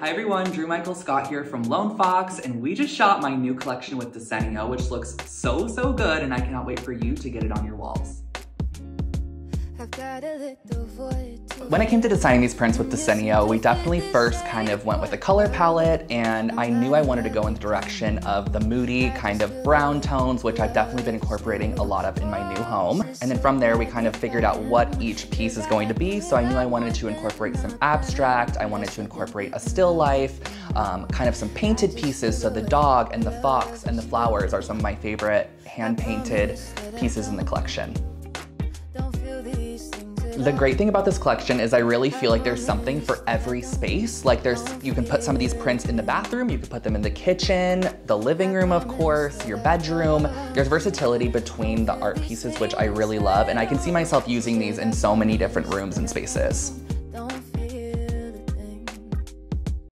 Hi everyone, Drew Michael Scott here from Lone Fox, and we just shot my new collection with Desenio, which looks so, so good, and I cannot wait for you to get it on your walls. When it came to designing these prints with Desenio, we definitely first kind of went with a color palette and I knew I wanted to go in the direction of the moody kind of brown tones, which I've definitely been incorporating a lot of in my new home. And then from there, we kind of figured out what each piece is going to be. So I knew I wanted to incorporate some abstract, I wanted to incorporate a still life, um, kind of some painted pieces. So the dog and the fox and the flowers are some of my favorite hand-painted pieces in the collection. The great thing about this collection is I really feel like there's something for every space. Like there's, you can put some of these prints in the bathroom, you can put them in the kitchen, the living room, of course, your bedroom. There's versatility between the art pieces, which I really love. And I can see myself using these in so many different rooms and spaces.